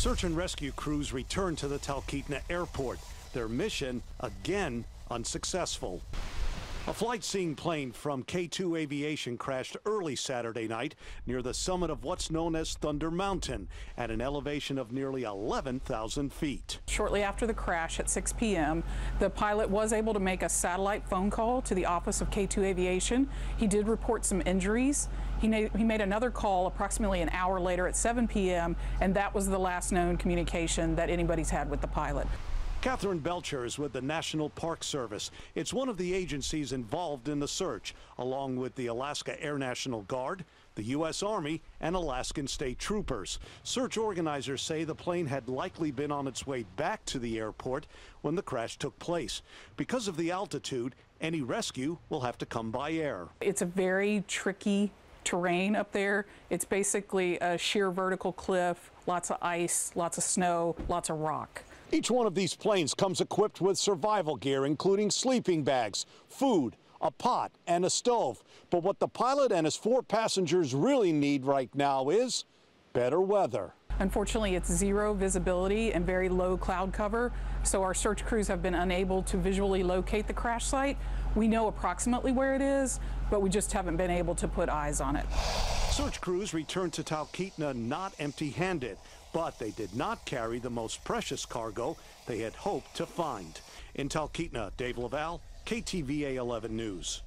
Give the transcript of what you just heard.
Search and rescue crews returned to the Talkeetna airport. Their mission, again, unsuccessful. A flight seeing plane from K2 Aviation crashed early Saturday night near the summit of what's known as Thunder Mountain at an elevation of nearly 11,000 feet. Shortly after the crash at 6 p.m., the pilot was able to make a satellite phone call to the office of K2 Aviation. He did report some injuries. He, he made another call approximately an hour later at 7 p.m., and that was the last known communication that anybody's had with the pilot. Katherine Belcher is with the National Park Service. It's one of the agencies involved in the search, along with the Alaska Air National Guard, the U.S. Army, and Alaskan state troopers. Search organizers say the plane had likely been on its way back to the airport when the crash took place. Because of the altitude, any rescue will have to come by air. It's a very tricky terrain up there. It's basically a sheer vertical cliff, lots of ice, lots of snow, lots of rock. Each one of these planes comes equipped with survival gear, including sleeping bags, food, a pot, and a stove. But what the pilot and his four passengers really need right now is better weather. Unfortunately, it's zero visibility and very low cloud cover, so our search crews have been unable to visually locate the crash site. We know approximately where it is, but we just haven't been able to put eyes on it. Search crews returned to Talkeetna not empty-handed, but they did not carry the most precious cargo they had hoped to find. In Talkeetna, Dave Laval, KTVA 11 News.